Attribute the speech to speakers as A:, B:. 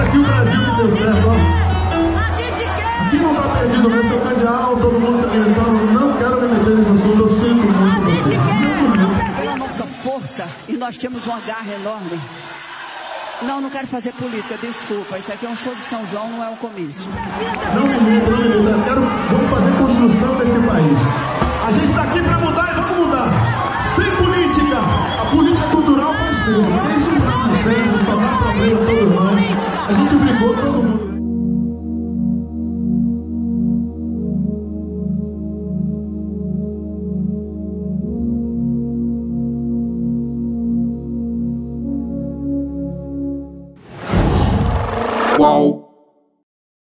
A: aqui o Brasil que deu certo, ó. Aqui não tá perdido mesmo, seu candidato, todo mundo se alimentando. Não quero me meter nesse assunto, eu sinto muito você. Muito.
B: Pela nossa força, e nós temos uma garra enorme. Não, não quero fazer política, desculpa. Isso aqui é um show de São João, não é um comício.
A: Não me meto, não me. Eu quero, vamos fazer construção desse país. A gente está aqui para mudar e vamos mudar. Sem política. A política cultural faz tudo. Porque isso não
C: Qual?